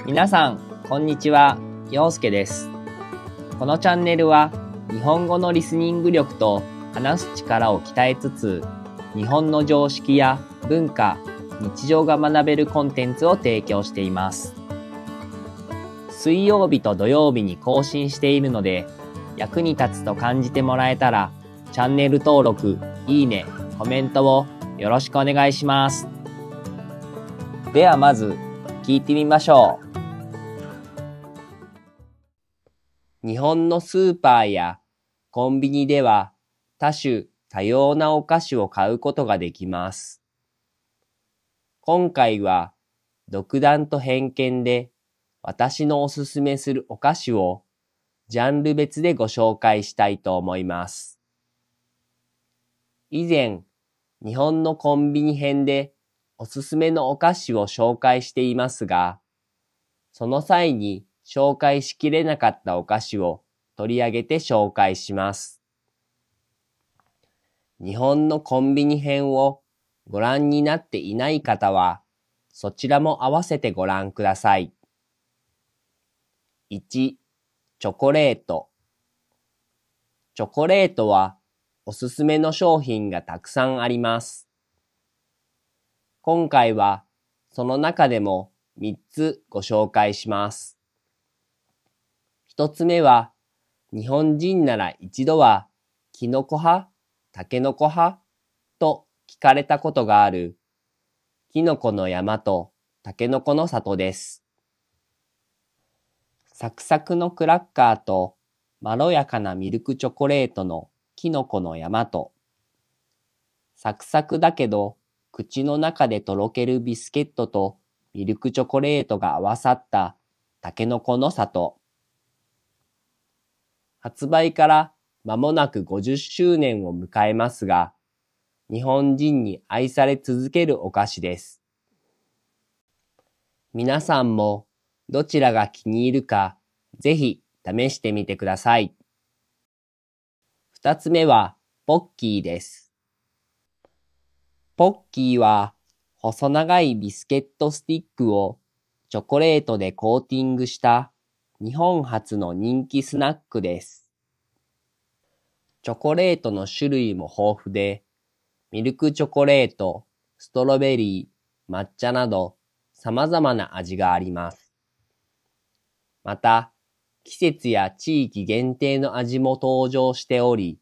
皆さん、こんにちは。陽介です。このチャンネルは、日本語のリスニング力と話す力を鍛えつつ、日本の常識や文化、日常が学べるコンテンツを提供しています。水曜日と土曜日に更新しているので、役に立つと感じてもらえたら、チャンネル登録、いいね、コメントをよろしくお願いします。ではまず、聞いてみましょう。日本のスーパーやコンビニでは多種多様なお菓子を買うことができます。今回は独断と偏見で私のおすすめするお菓子をジャンル別でご紹介したいと思います。以前、日本のコンビニ編でおすすめのお菓子を紹介していますが、その際に紹介しきれなかったお菓子を取り上げて紹介します。日本のコンビニ編をご覧になっていない方は、そちらも合わせてご覧ください。1、チョコレート。チョコレートはおすすめの商品がたくさんあります。今回はその中でも3つご紹介します。1つ目は、日本人なら一度はキノコ派、タケノコ派と聞かれたことがある、キノコの山とタケノコの里です。サクサクのクラッカーとまろやかなミルクチョコレートのキノコの山と、サクサクだけど口の中でとろけるビスケットとミルクチョコレートが合わさったタケノコの里。発売から間もなく50周年を迎えますが、日本人に愛され続けるお菓子です。皆さんもどちらが気に入るかぜひ試してみてください。二つ目はポッキーです。ポッキーは細長いビスケットスティックをチョコレートでコーティングした日本初の人気スナックです。チョコレートの種類も豊富で、ミルクチョコレート、ストロベリー、抹茶など様々な味があります。また、季節や地域限定の味も登場しており、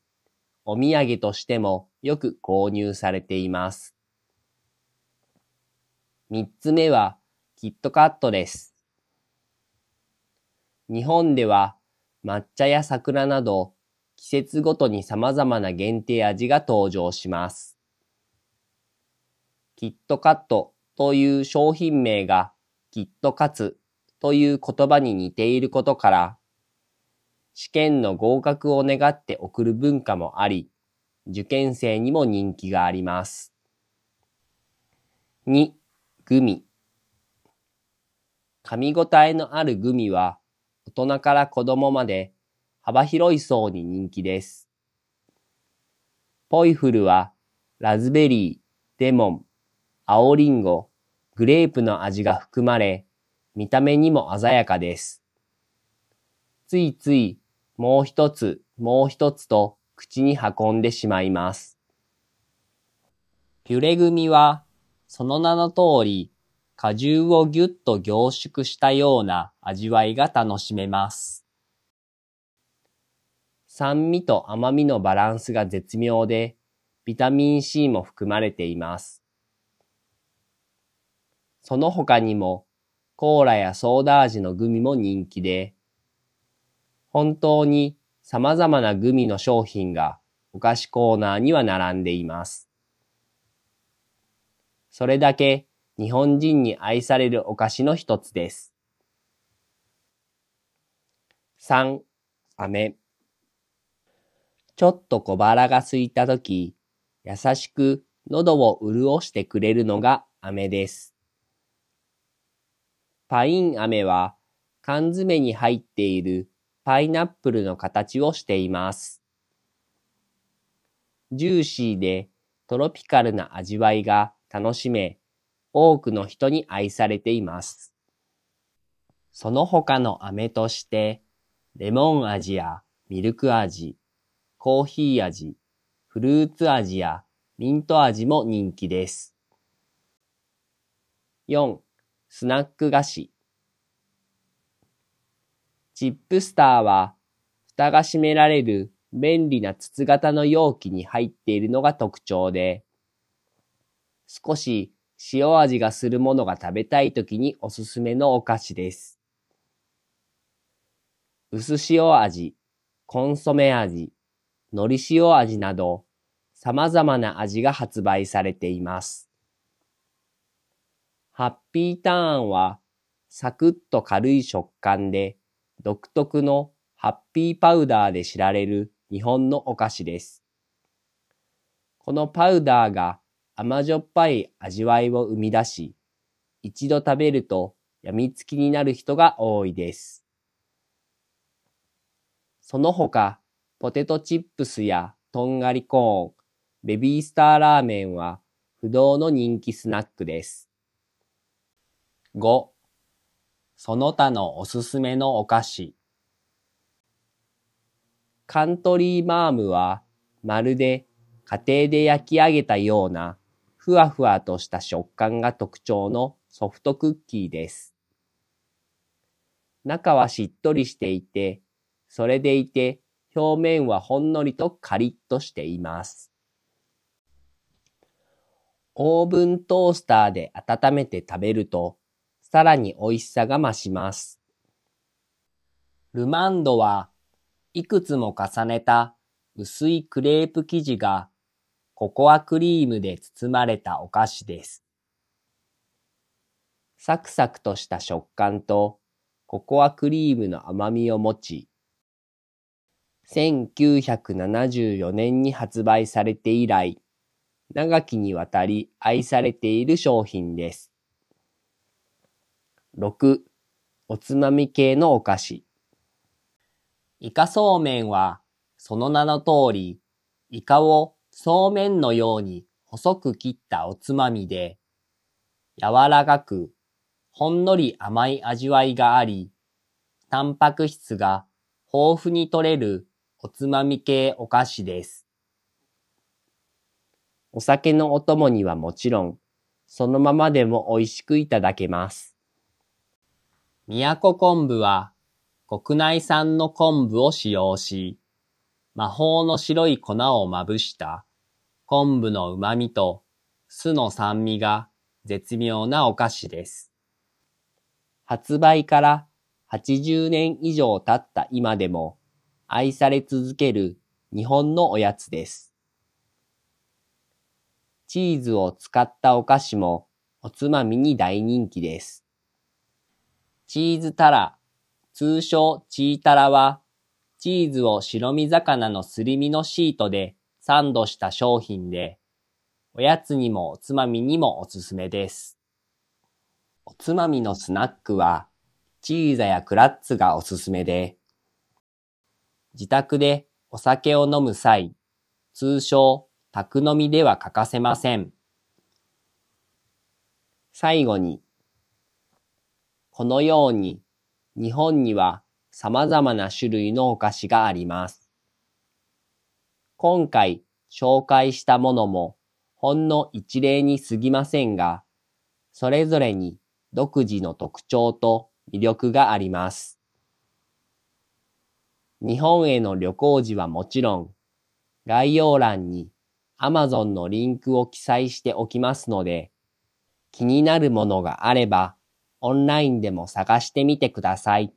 お土産としてもよく購入されています。三つ目は、キットカットです。日本では抹茶や桜など季節ごとに様々な限定味が登場します。キットカットという商品名がキットカツという言葉に似ていることから、試験の合格を願って送る文化もあり、受験生にも人気があります。2、グミ。噛み応えのあるグミは、大人から子供まで幅広い層に人気です。ポイフルは、ラズベリー、レモン、青リンゴ、グレープの味が含まれ、見た目にも鮮やかです。ついつい、もう一つ、もう一つと口に運んでしまいます。ピュレ組は、その名の通り、果汁をぎゅっと凝縮したような味わいが楽しめます。酸味と甘みのバランスが絶妙で、ビタミン C も含まれています。その他にも、コーラやソーダ味のグミも人気で、本当に様々なグミの商品がお菓子コーナーには並んでいます。それだけ日本人に愛されるお菓子の一つです。3、飴。ちょっと小腹が空いたとき、優しく喉を潤してくれるのが飴です。パイン飴は缶詰に入っているパイナップルの形をしています。ジューシーでトロピカルな味わいが楽しめ、多くの人に愛されています。その他の飴として、レモン味やミルク味、コーヒー味、フルーツ味やミント味も人気です。4. スナック菓子。チップスターは、蓋が閉められる便利な筒型の容器に入っているのが特徴で、少し塩味がするものが食べたいときにおすすめのお菓子です。薄塩味、コンソメ味、海苔塩味など、様々な味が発売されています。ハッピーターンは、サクッと軽い食感で、独特のハッピーパウダーで知られる日本のお菓子です。このパウダーが甘じょっぱい味わいを生み出し、一度食べると病みつきになる人が多いです。その他、ポテトチップスやとんがりコーン、ベビースターラーメンは不動の人気スナックです。5. その他のおすすめのお菓子。カントリーマームはまるで家庭で焼き上げたようなふわふわとした食感が特徴のソフトクッキーです。中はしっとりしていてそれでいて表面はほんのりとカリッとしています。オーブントースターで温めて食べるとさらに美味しさが増します。ルマンドはいくつも重ねた薄いクレープ生地がココアクリームで包まれたお菓子です。サクサクとした食感とココアクリームの甘みを持ち、1974年に発売されて以来、長きにわたり愛されている商品です。6、おつまみ系のお菓子。イカそうめんは、その名の通り、イカをそうめんのように細く切ったおつまみで、柔らかく、ほんのり甘い味わいがあり、タンパク質が豊富に取れるおつまみ系お菓子です。お酒のお供にはもちろん、そのままでも美味しくいただけます。宮古昆布は国内産の昆布を使用し、魔法の白い粉をまぶした昆布の旨味と酢の酸味が絶妙なお菓子です。発売から80年以上経った今でも愛され続ける日本のおやつです。チーズを使ったお菓子もおつまみに大人気です。チーズタラ、通称チータラは、チーズを白身魚のすり身のシートでサンドした商品で、おやつにもおつまみにもおすすめです。おつまみのスナックは、チーザやクラッツがおすすめで、自宅でお酒を飲む際、通称、宅飲みでは欠かせません。最後に、このように、日本には様々な種類のお菓子があります。今回紹介したものもほんの一例に過ぎませんが、それぞれに独自の特徴と魅力があります。日本への旅行時はもちろん、概要欄に Amazon のリンクを記載しておきますので、気になるものがあれば、オンラインでも探してみてください。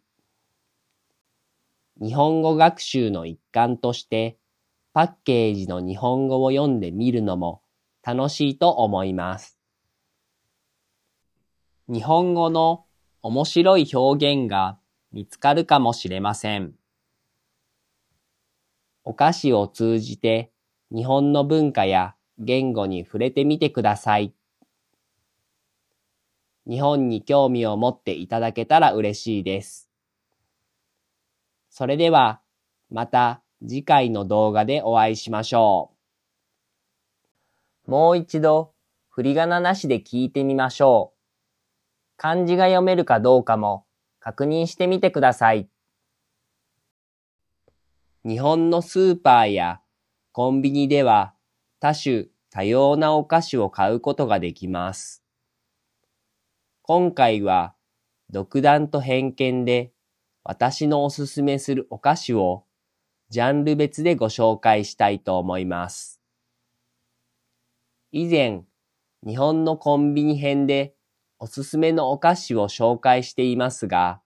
日本語学習の一環として、パッケージの日本語を読んでみるのも楽しいと思います。日本語の面白い表現が見つかるかもしれません。お菓子を通じて日本の文化や言語に触れてみてください。日本に興味を持っていただけたら嬉しいです。それでは、また次回の動画でお会いしましょう。もう一度、振り仮名なしで聞いてみましょう。漢字が読めるかどうかも確認してみてください。日本のスーパーやコンビニでは多種多様なお菓子を買うことができます。今回は独断と偏見で私のおすすめするお菓子をジャンル別でご紹介したいと思います。以前、日本のコンビニ編でおすすめのお菓子を紹介していますが、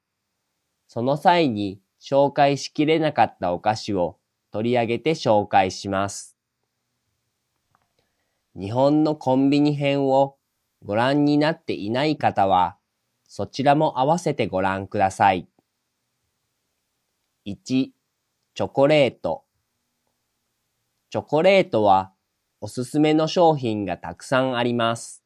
その際に紹介しきれなかったお菓子を取り上げて紹介します。日本のコンビニ編をご覧になっていない方は、そちらも合わせてご覧ください。1、チョコレート。チョコレートはおすすめの商品がたくさんあります。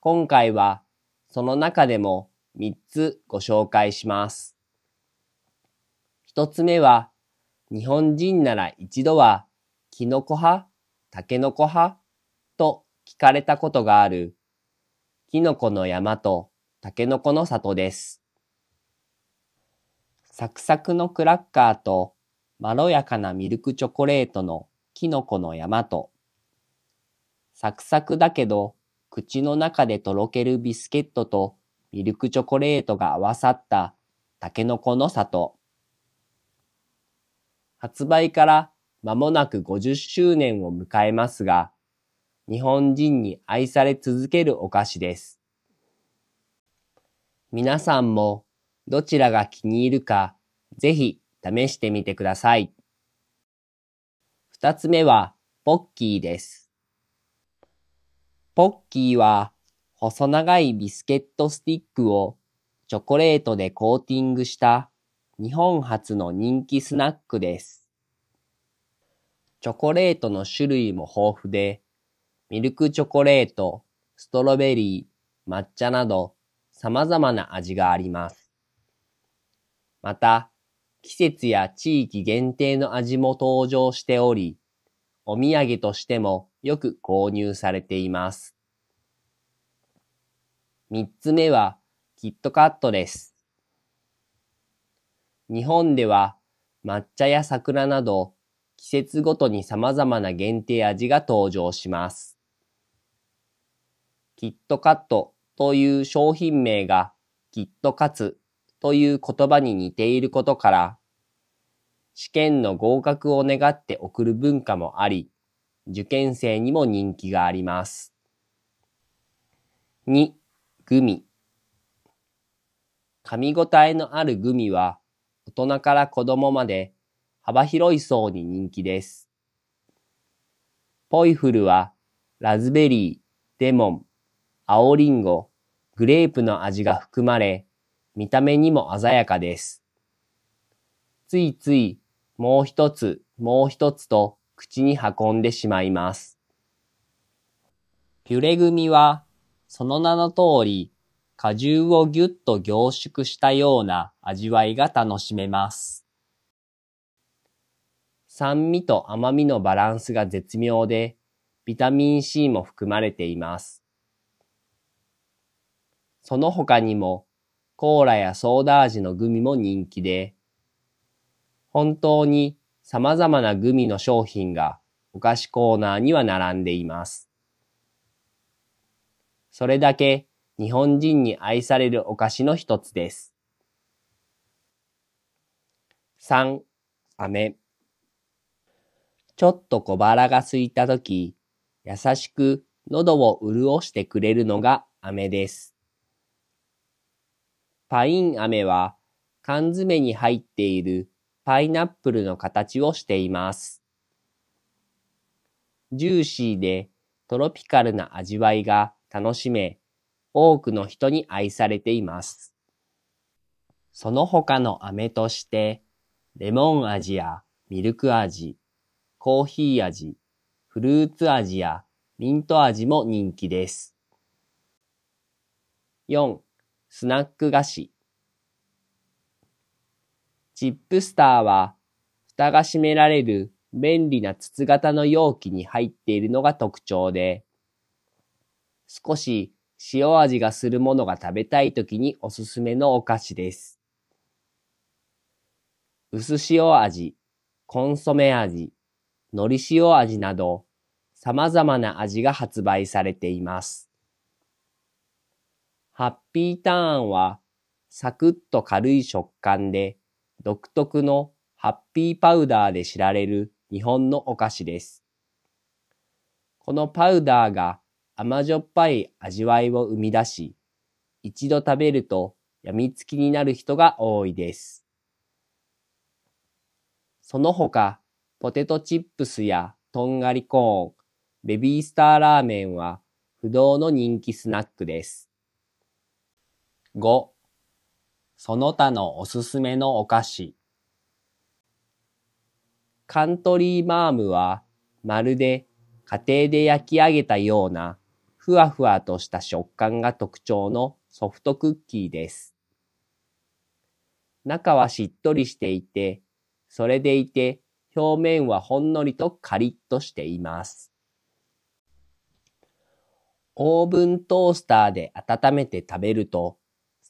今回はその中でも3つご紹介します。1つ目は日本人なら一度はキノコ派タケノコ派と聞かれたことがあるキノコの山とタケノコの里です。サクサクのクラッカーとまろやかなミルクチョコレートのキノコの山と、サクサクだけど口の中でとろけるビスケットとミルクチョコレートが合わさったタケノコの里。発売から間もなく50周年を迎えますが、日本人に愛され続けるお菓子です。皆さんもどちらが気に入るかぜひ試してみてください。二つ目は、ポッキーです。ポッキーは、細長いビスケットスティックをチョコレートでコーティングした日本初の人気スナックです。チョコレートの種類も豊富で、ミルクチョコレート、ストロベリー、抹茶など様々な味があります。また、季節や地域限定の味も登場しており、お土産としてもよく購入されています。三つ目は、キットカットです。日本では抹茶や桜など季節ごとに様々な限定味が登場します。キットカットという商品名がキットカツという言葉に似ていることから、試験の合格を願って送る文化もあり、受験生にも人気があります。2、グミ。噛み応えのあるグミは、大人から子供まで幅広い層に人気です。ポイフルは、ラズベリー、レモン、青リンゴ、グレープの味が含まれ、見た目にも鮮やかです。ついついもう一つもう一つと口に運んでしまいます。ピュレ組はその名の通り果汁をぎゅっと凝縮したような味わいが楽しめます。酸味と甘みのバランスが絶妙でビタミン C も含まれています。その他にもコーラやソーダ味のグミも人気で、本当に様々なグミの商品がお菓子コーナーには並んでいます。それだけ日本人に愛されるお菓子の一つです。3、飴。ちょっと小腹が空いたとき、優しく喉を潤してくれるのが飴です。パイン飴は缶詰に入っているパイナップルの形をしています。ジューシーでトロピカルな味わいが楽しめ、多くの人に愛されています。その他の飴として、レモン味やミルク味、コーヒー味、フルーツ味やミント味も人気です。4. スナック菓子。チップスターは、蓋が閉められる便利な筒型の容器に入っているのが特徴で、少し塩味がするものが食べたいときにおすすめのお菓子です。薄塩味、コンソメ味、海苔塩味など、様々な味が発売されています。ハッピーターンは、サクッと軽い食感で、独特のハッピーパウダーで知られる日本のお菓子です。このパウダーが甘じょっぱい味わいを生み出し、一度食べると病みつきになる人が多いです。その他、ポテトチップスやとんがりコーン、ベビースターラーメンは不動の人気スナックです。5. その他のおすすめのお菓子。カントリーマームはまるで家庭で焼き上げたようなふわふわとした食感が特徴のソフトクッキーです。中はしっとりしていて、それでいて表面はほんのりとカリッとしています。オーブントースターで温めて食べると、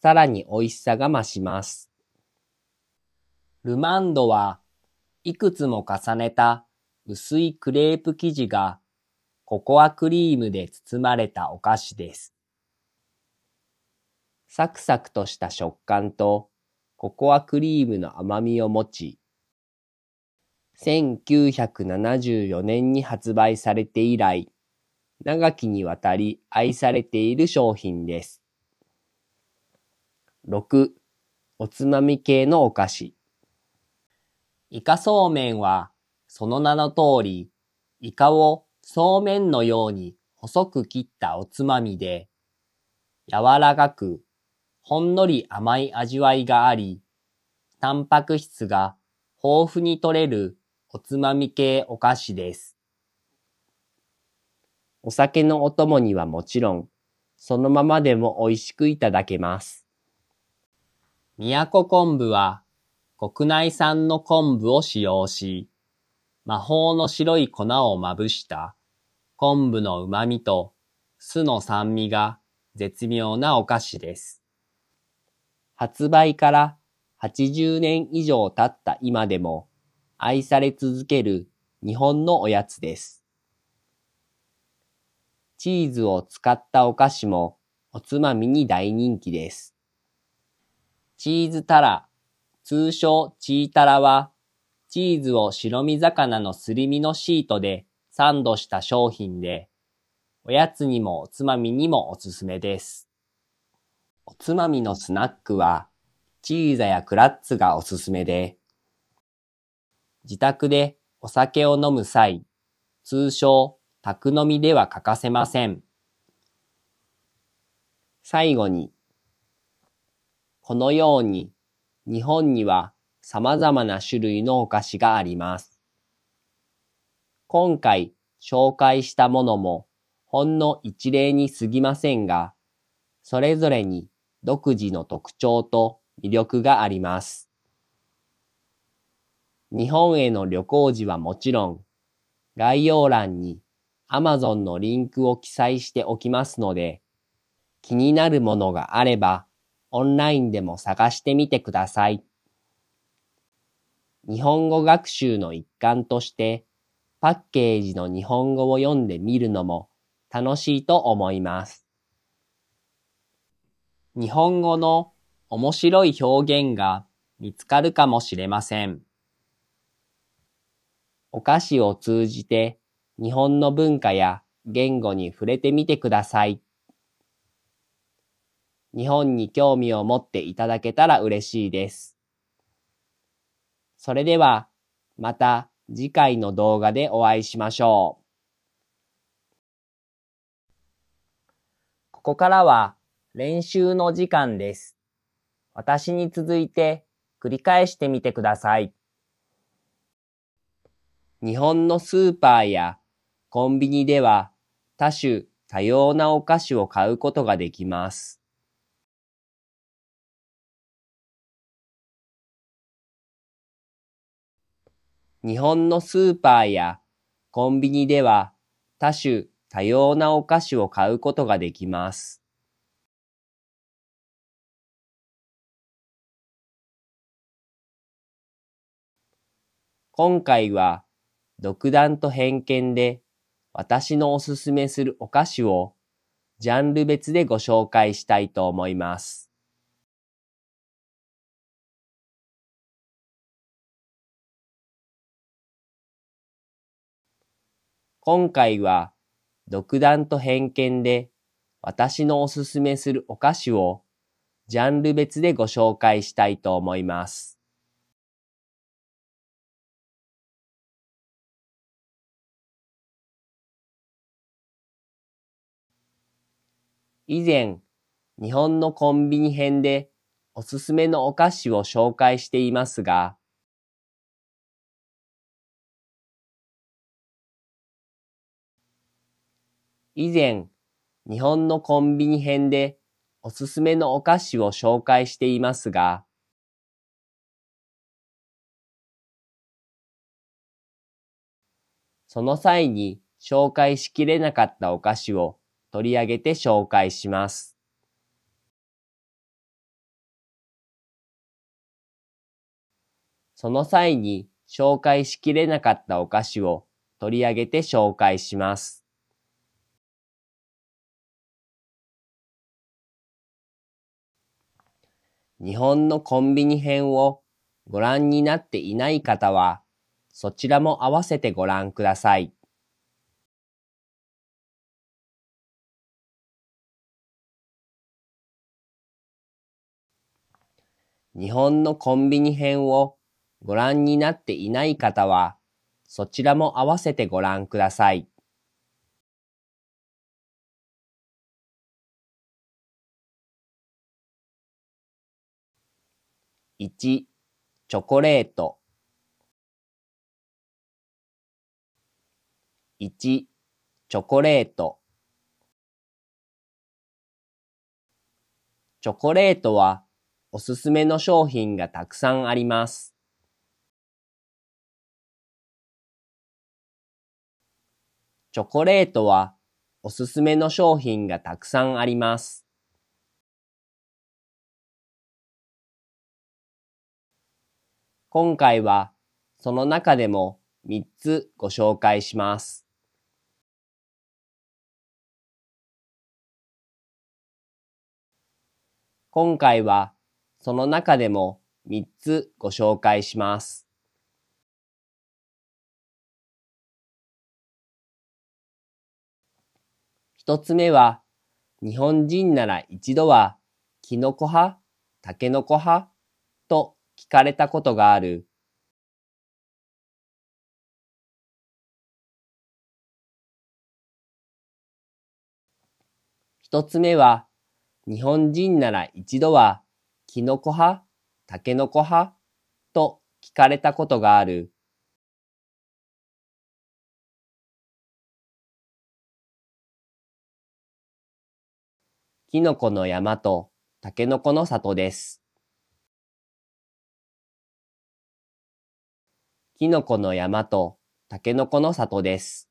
さらに美味しさが増します。ルマンドはいくつも重ねた薄いクレープ生地がココアクリームで包まれたお菓子です。サクサクとした食感とココアクリームの甘みを持ち、1974年に発売されて以来、長きにわたり愛されている商品です。6. おつまみ系のお菓子。イカそうめんは、その名の通り、イカをそうめんのように細く切ったおつまみで、柔らかく、ほんのり甘い味わいがあり、タンパク質が豊富に取れるおつまみ系お菓子です。お酒のお供にはもちろん、そのままでも美味しくいただけます。宮古昆布は国内産の昆布を使用し、魔法の白い粉をまぶした昆布の旨味と酢の酸味が絶妙なお菓子です。発売から80年以上経った今でも愛され続ける日本のおやつです。チーズを使ったお菓子もおつまみに大人気です。チーズタラ通称チータラは、チーズを白身魚のすり身のシートでサンドした商品で、おやつにもおつまみにもおすすめです。おつまみのスナックは、チーザやクラッツがおすすめで、自宅でお酒を飲む際、通称、宅飲みでは欠かせません。最後に、このように日本には様々な種類のお菓子があります。今回紹介したものもほんの一例に過ぎませんが、それぞれに独自の特徴と魅力があります。日本への旅行時はもちろん、概要欄に Amazon のリンクを記載しておきますので、気になるものがあればオンラインでも探してみてください。日本語学習の一環として、パッケージの日本語を読んでみるのも楽しいと思います。日本語の面白い表現が見つかるかもしれません。お菓子を通じて日本の文化や言語に触れてみてください。日本に興味を持っていただけたら嬉しいです。それでは、また次回の動画でお会いしましょう。ここからは練習の時間です。私に続いて繰り返してみてください。日本のスーパーやコンビニでは多種多様なお菓子を買うことができます。日本のスーパーやコンビニでは多種多様なお菓子を買うことができます。今回は独断と偏見で私のおすすめするお菓子をジャンル別でご紹介したいと思います。今回は独断と偏見で私のおすすめするお菓子をジャンル別でご紹介したいと思います。以前、日本のコンビニ編でおすすめのお菓子を紹介していますが、以前、日本のコンビニ編でおすすめのお菓子を紹介していますが、その際に紹介しきれなかったお菓子を取り上げて紹介します。その際に紹介しきれなかったお菓子を取り上げて紹介します。日本のコンビニ編をご覧になっていない方は、そちらも合わせてご覧ください。日本のコンビニ編をご覧になっていない方は、そちらも合わせてご覧ください。1、チョコレート。1、チョコレート。チョコレートはおすすめの商品がたくさんあります。チョコレートはおすすめの商品がたくさんあります。今回はその中でも3つご紹介します。今回はその中でも3つご紹介します。一つ目は、日本人なら一度は、キノコ派タケノコ派とかれたことがある。一つ目は、日本人なら一度は、キノコ派タケノコ派と聞かれたことがある。キノコの山とタケノコの里です。キノコの山とタケノコの里です。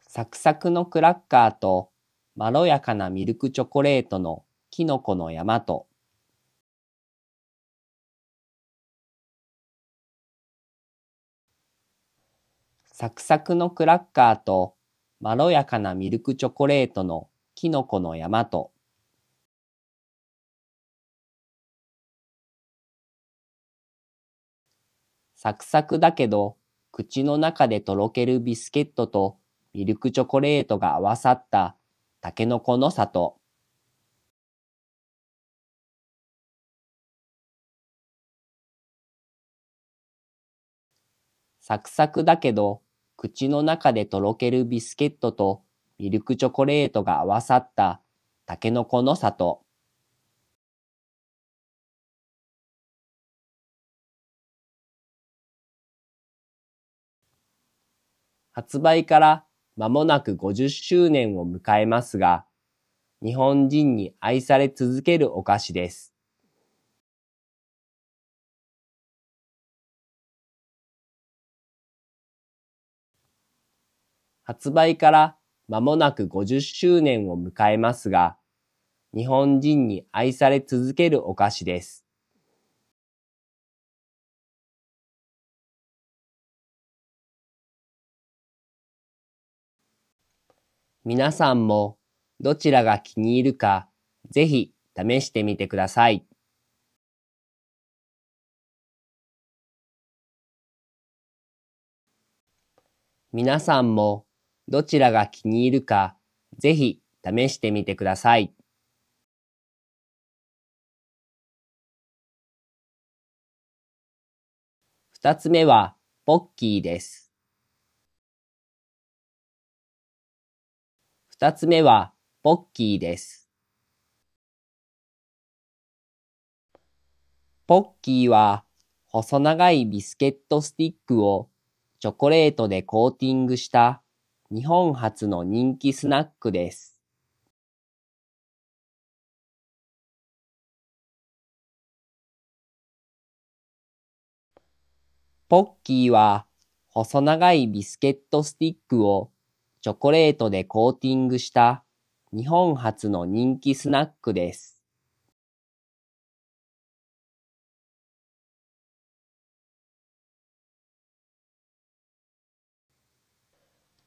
サクサクのクラッカーとまろやかなミルクチョコレートのキノコの山と、サクサクのクラッカーとまろやかなミルクチョコレートのキノコの山と、サクサクだけど口の中でとろけるビスケットとミルクチョコレートが合わさったたけのこの里。サクサクだけど口の中でとろけるビスケットとミルクチョコレートが合わさったたけのこの里。発売からまもなく50周年を迎えますが、日本人に愛され続けるお菓子です。発売からまもなく50周年を迎えますが、日本人に愛され続けるお菓子です。皆さんもどちらが気に入るかぜひ試してみてください。皆さんもどちらが気に入るかぜひ試してみてください。二つ目はポッキーです。二つ目はポッキーです。ポッキーは細長いビスケットスティックをチョコレートでコーティングした日本初の人気スナックです。ポッキーは細長いビスケットスティックをチョコレートでコーティングした日本初の人気スナックです。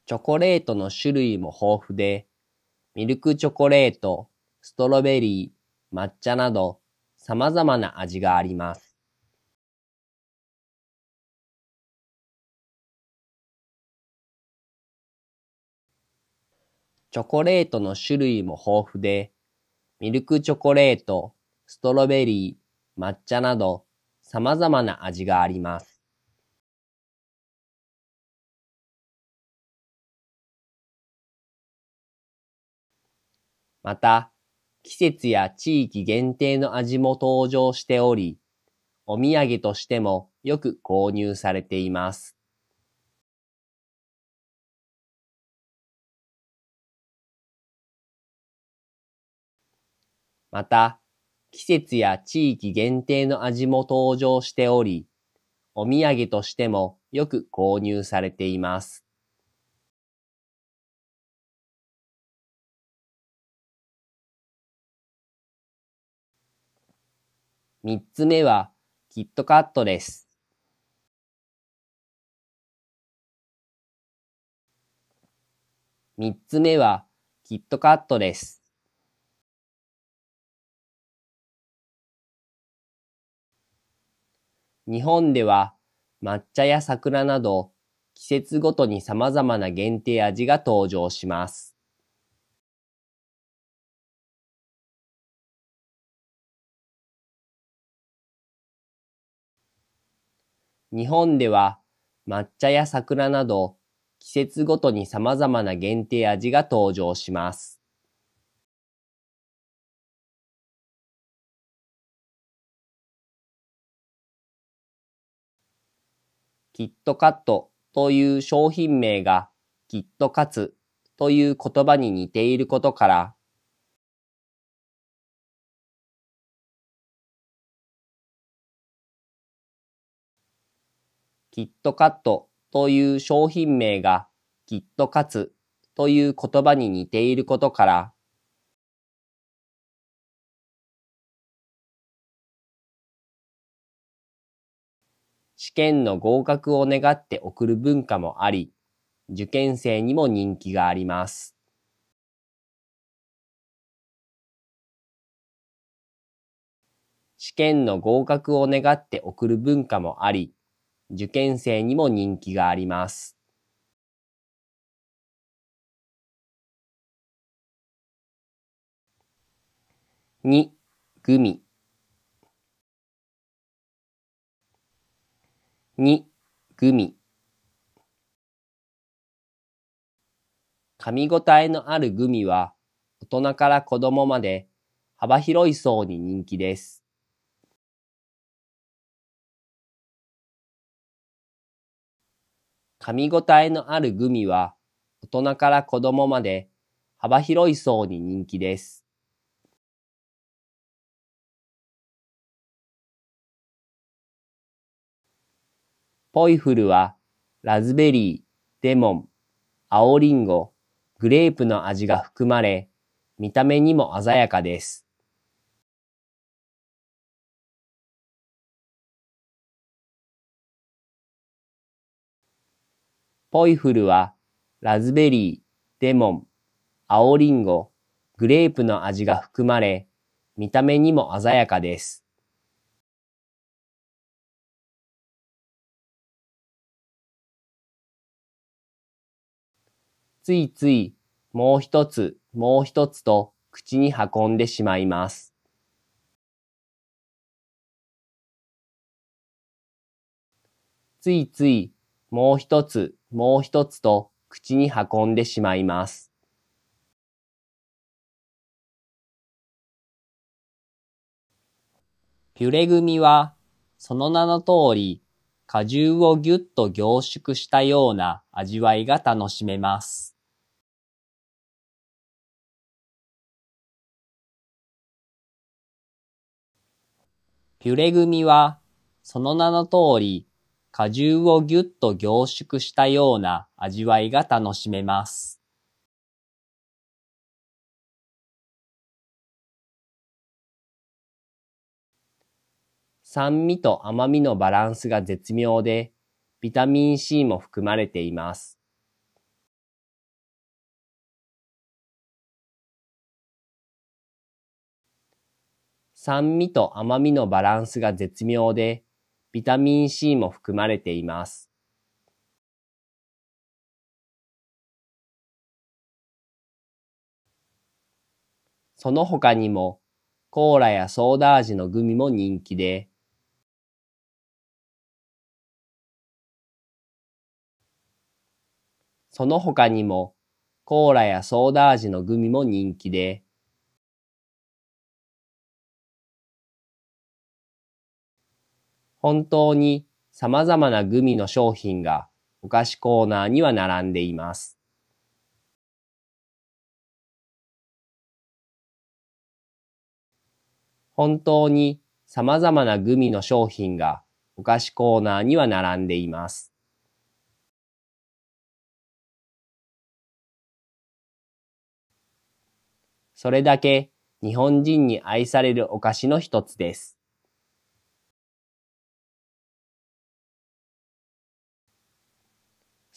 チョコレートの種類も豊富で、ミルクチョコレート、ストロベリー、抹茶など様々な味があります。チョコレートの種類も豊富で、ミルクチョコレート、ストロベリー、抹茶など様々な味があります。また、季節や地域限定の味も登場しており、お土産としてもよく購入されています。また、季節や地域限定の味も登場しており、お土産としてもよく購入されています。三つ目はキットカットです。三つ目はキットカットです。日本では抹茶や桜など季節ごとに様々な限定味が登場します。日本では抹茶や桜など季節ごとに様々な限定味が登場します。キットカットという商品名がキットカツという言葉に似ていることからキットカットという商品名がキットカツという言葉に似ていることから、試験の合格を願って送る文化もあり、受験生にも人気があります。試験の合格を願って送る文化もあり、受験生にも人気があります。2、グミ。2、グミ。噛み応えのあるグミは、大人から子供まで幅広い層に人気です。噛み応えのあるグミは大人から子供まで幅広い層に人気です。ポイフルはラズベリー、レモン、青リンゴ、グレープの味が含まれ、見た目にも鮮やかです。ポイフルはラズベリー、レモン、青りんご、グレープの味が含まれ、見た目にも鮮やかです。ついついもう一つもう一つと口に運んでしまいます。ついついもう一つもう一つと口に運んでしまいます。ピュレ組はその名の通り果汁をぎゅっと凝縮したような味わいが楽しめます。ピュレ組は、その名の通り、果汁をぎゅっと凝縮したような味わいが楽しめます。酸味と甘みのバランスが絶妙で、ビタミン C も含まれています。酸味と甘みのバランスが絶妙で、ビタミン C も含まれています。その他にも、コーラやソーダ味のグミも人気で、その他にも、コーラやソーダ味のグミも人気で、本当に様々なグミの商品がお菓子コーナーには並んでいます。本当に様々なグミの商品がお菓子コーナーには並んでいます。それだけ日本人に愛されるお菓子の一つです。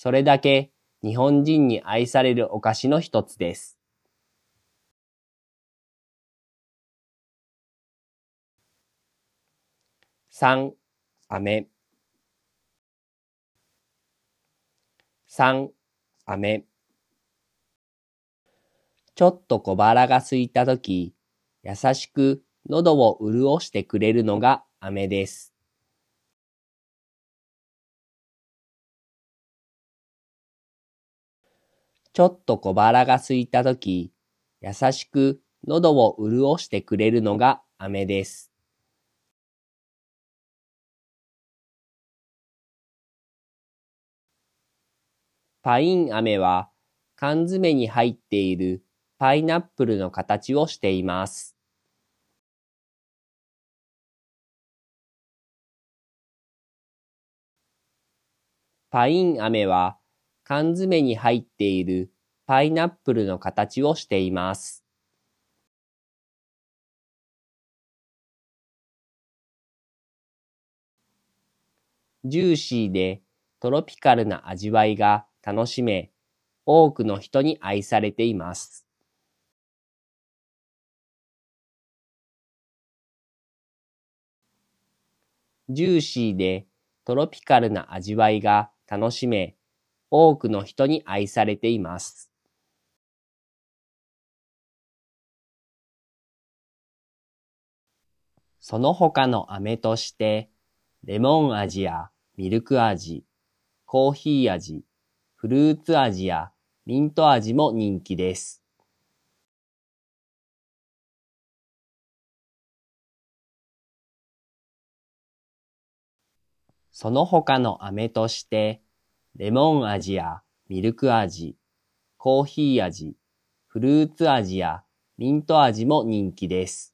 それだけ日本人に愛されるお菓子の一つです。三、飴。三、飴。ちょっと小腹が空いたとき、優しく喉を潤してくれるのが飴です。ちょっと小腹が空いたとき、優しく喉を潤してくれるのが飴です。パイン飴は缶詰に入っているパイナップルの形をしています。パイン飴は缶詰に入っているパイナップルの形をしています。ジューシーでトロピカルな味わいが楽しめ、多くの人に愛されています。ジューシーでトロピカルな味わいが楽しめ、多くの人に愛されています。その他の飴として、レモン味やミルク味、コーヒー味、フルーツ味やミント味も人気です。その他の飴として、レモン味やミルク味、コーヒー味、フルーツ味やミント味も人気です。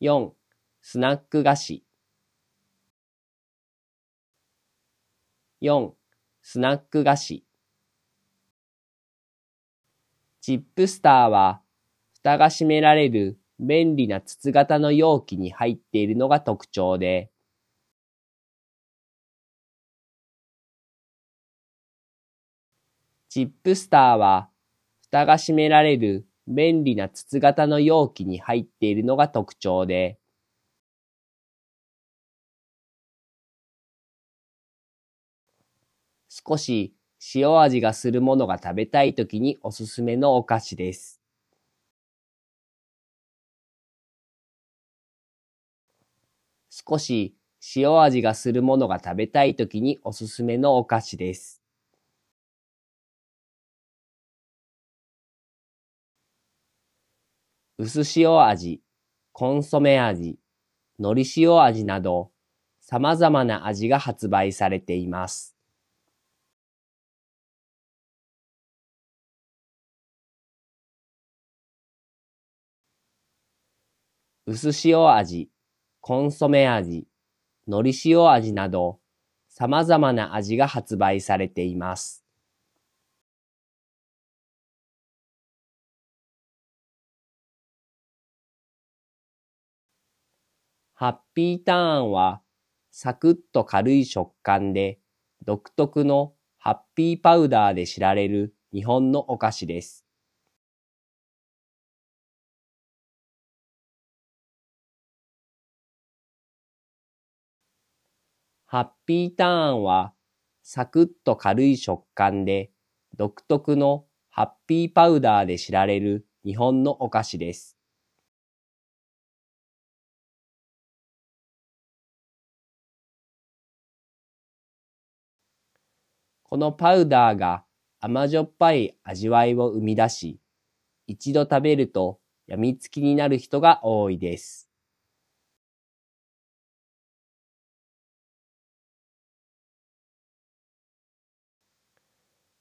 4. スナック菓子 4. スナック菓子チップスターは蓋が閉められる便利な筒型の容器に入っているのが特徴で、チップスターは、蓋が閉められる便利な筒型の容器に入っているのが特徴で、少し塩味がするものが食べたい時におすすめのお菓子です。少し塩味がするものが食べたいときにおすすめのお菓子です。薄塩味、コンソメ味、海苔塩味など様々な味が発売されています。薄塩味、コンソメ味、海苔塩味など様々な味が発売されています。ハッピーターンはサクッと軽い食感で独特のハッピーパウダーで知られる日本のお菓子です。ハッピーターンはサクッと軽い食感で独特のハッピーパウダーで知られる日本のお菓子です。このパウダーが甘じょっぱい味わいを生み出し、一度食べると病みつきになる人が多いです。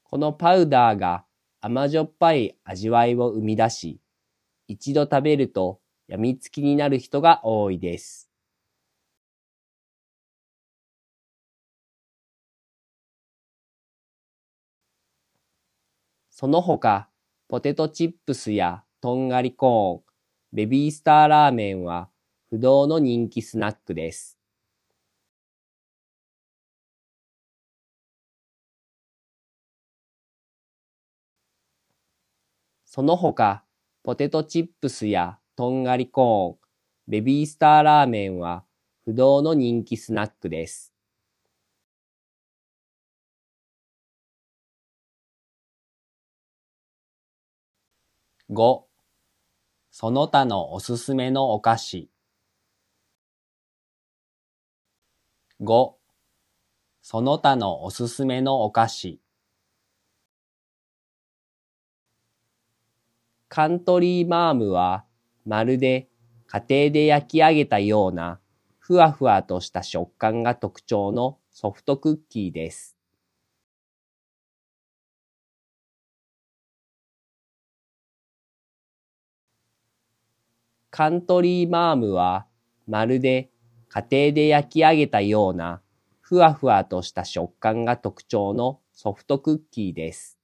このパウダーが甘じょっぱい味わいを生み出し、一度食べると病みつきになる人が多いです。その他、ポテトチップスやとんがりコーン、ベビースターラーメンは不動の人気スナックです。その他、ポテトチップスやとんがりコーン、ベビースターラーメンは不動の人気スナックです。5. その他のおすすめのお菓子。5. その他のおすすめのお菓子。カントリーマームはまるで家庭で焼き上げたようなふわふわとした食感が特徴のソフトクッキーです。カントリーマームはまるで家庭で焼き上げたようなふわふわとした食感が特徴のソフトクッキーです。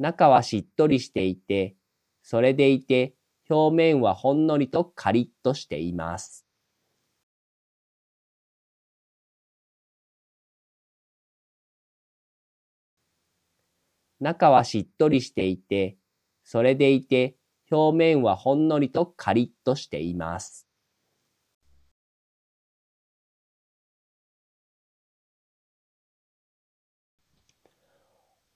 中はしっとりしていて、それでいて表面はほんのりとカリッとしています。中はしっとりしていて、それでいて表面はほんのりとカリッとしています。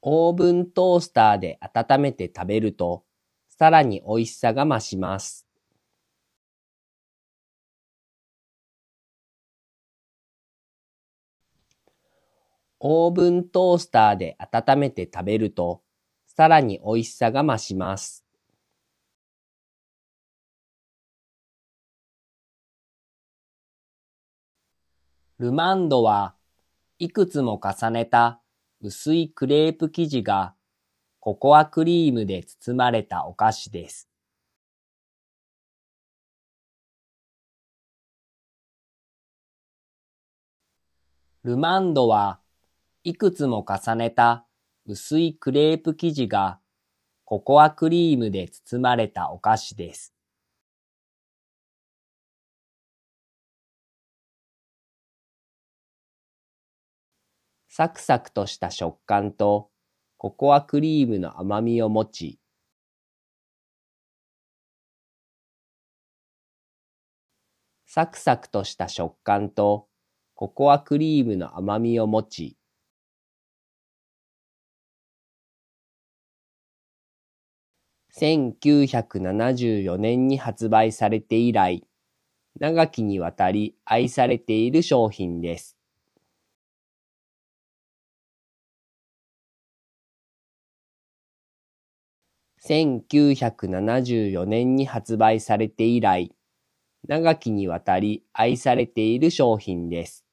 オーブントースターで温めて食べると、さらに美味しさが増します。オーブントースターで温めて食べると、さらに美味しさが増します。ルマンドはいくつも重ねた薄いクレープ生地がココアクリームで包まれたお菓子です。ルマンドはいくつも重ねた薄いクレープ生地がココアクリームで包まれたお菓子です。サクサクとした食感とココアクリームの甘みを持ち、サクサクとした食感とココアクリームの甘みを持ち、1974年に発売されて以来、長きにわたり愛されている商品です。1974年に発売されて以来、長きにわたり愛されている商品です。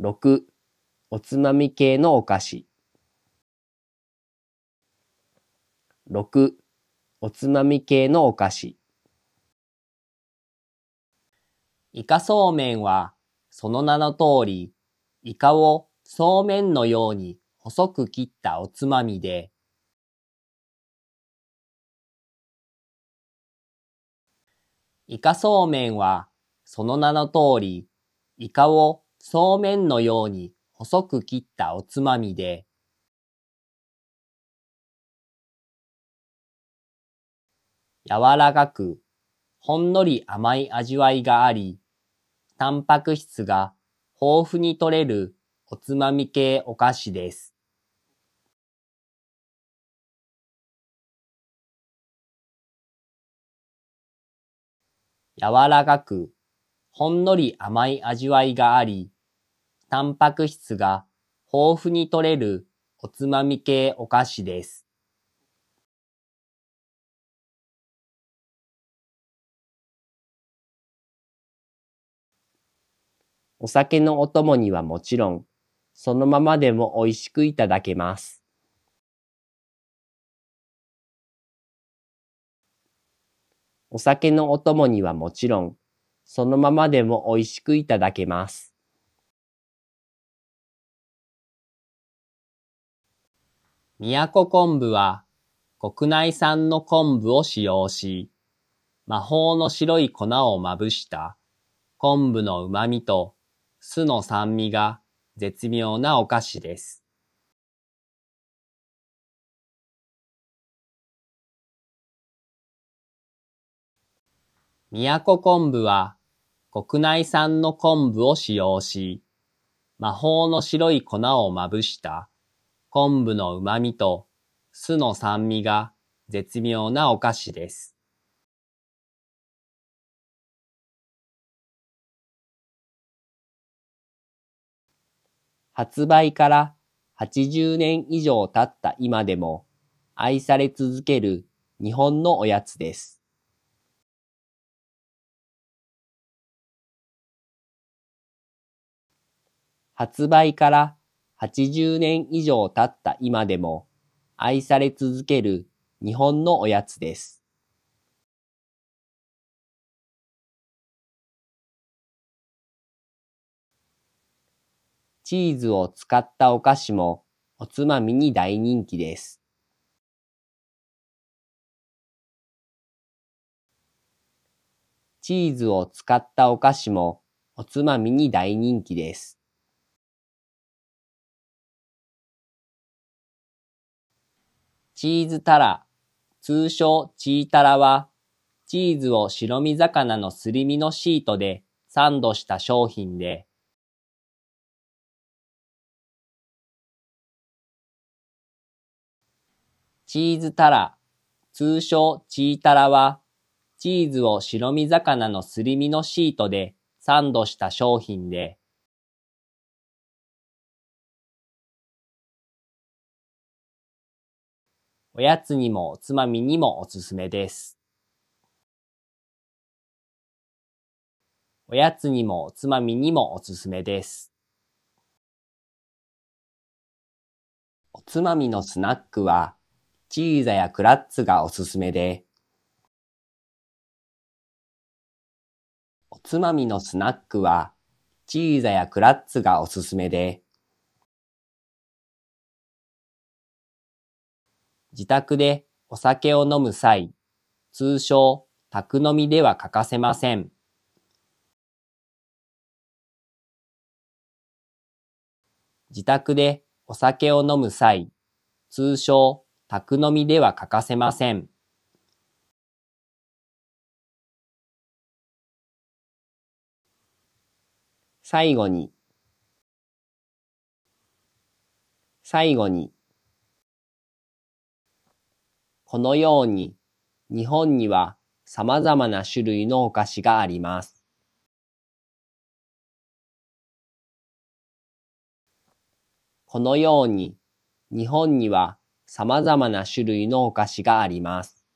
6. おつまみ系のお菓子。6. おつまみ系のお菓子。イカそうめんは、その名の通り、イカをそうめんのように細く切ったおつまみで、イカそうめんは、その名の通り、イカをそうめんのように細く切ったおつまみで、柔らかく、ほんのり甘い味わいがあり、タンパク質が豊富に取れるおつまみ系お菓子です。柔らかく、ほんのり甘い味わいがあり、タンパク質が豊富に取れるおつまみ系お菓子です。お酒のお供にはもちろん、そのままでも美味しくいただけます。お酒のお供にはもちろん、そのままでも美味しくいただけます。宮古昆布は国内産の昆布を使用し、魔法の白い粉をまぶした昆布の旨味と酢の酸味が絶妙なお菓子です。宮古昆布は国内産の昆布を使用し、魔法の白い粉をまぶした昆布の旨味と酢の酸味が絶妙なお菓子です。発売から80年以上経った今でも愛され続ける日本のおやつです。発売から80年以上経った今でも愛され続ける日本のおやつです。チーズを使ったお菓子もおつまみに大人気です。チーズを使ったお菓子もおつまみに大人気です。チーズタラ、通称チータラは、チーズを白身魚のすり身のシートでサンドした商品で、チーズタラ、通称チータラは、チーズを白身魚のすり身のシートでサンドした商品で、おやつにもおつまみにもおすすめです。おやつにもおつまみにもおすすめです。おつまみのスナックは、チーザやクラッツがおすすめで、おつまみのスナックは、チーザやクラッツがおすすめで、自宅でお酒を飲む際、通称宅飲みでは欠かせません。自宅でお酒を飲む際、通称、宅飲みでは欠かせません。最後に、最後に、このように、日本には様々な種類のお菓子があります。このように、日本には様々な種類のお菓子があります。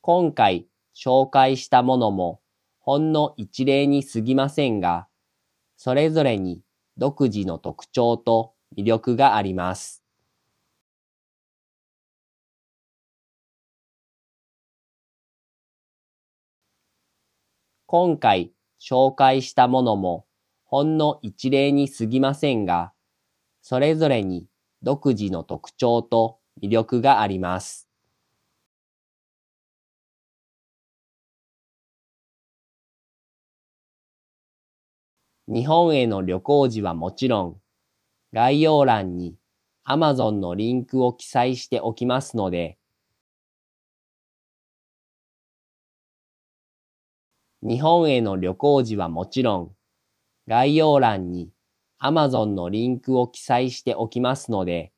今回紹介したものもほんの一例に過ぎませんが、それぞれに独自の特徴と魅力があります。今回紹介したものもほんの一例に過ぎませんが、それぞれに独自の特徴と魅力があります。日本への旅行時はもちろん、概要欄に Amazon のリンクを記載しておきますので、日本への旅行時はもちろん、概要欄に Amazon のリンクを記載しておきますので、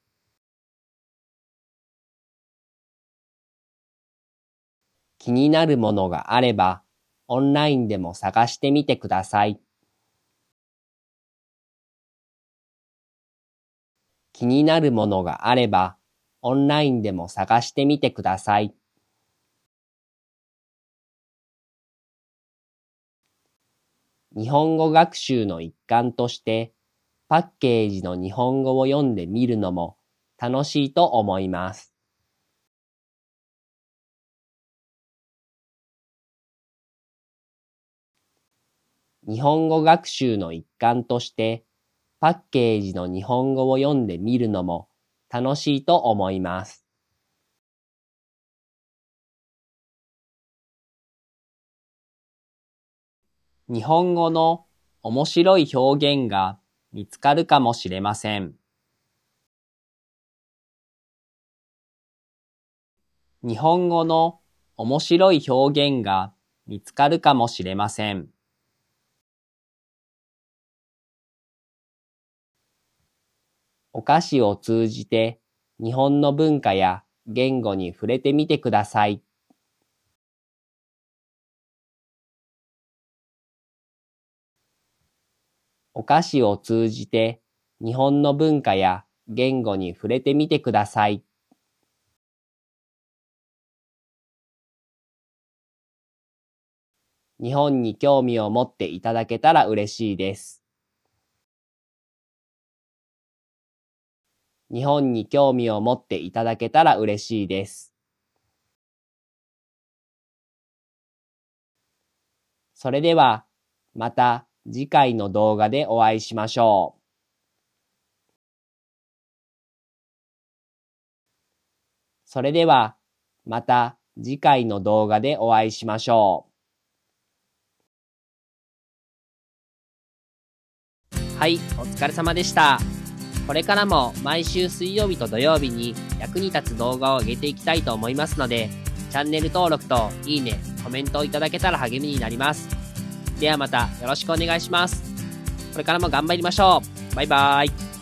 気になるものがあれば、オンラインでも探してみてください。気になるものがあれば、オンラインでも探してみてください。日本語学習の一環として、パッケージの日本語を読んでみるのも楽しいと思います。日本語学習の一環として、パッケージの日本語を読んでみるのも楽しいと思います。日本語の面白い表現が見つかるかもしれません。日本語の面白い表現が見つかるかもしれません。お菓子を通じて日本の文化や言語に触れてみてください。お菓子を通じて日本の文化や言語に触れてみてください。日本に興味を持っていただけたら嬉しいです。日本に興味を持っていただけたら嬉しいです。それでは、また次回の動画でお会いしましょう。それでは、また次回の動画でお会いしましょう。はい、お疲れ様でした。これからも毎週水曜日と土曜日に役に立つ動画を上げていきたいと思いますので、チャンネル登録といいね、コメントをいただけたら励みになります。ではまたよろしくお願いします。これからも頑張りましょう。バイバーイ。